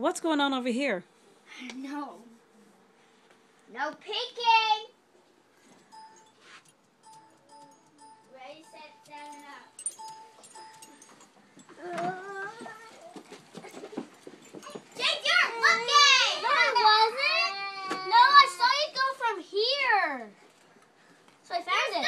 What's going on over here? No. No peeking! Ready, set, down and up. No, I wasn't! No, I saw you go from here! So I found it.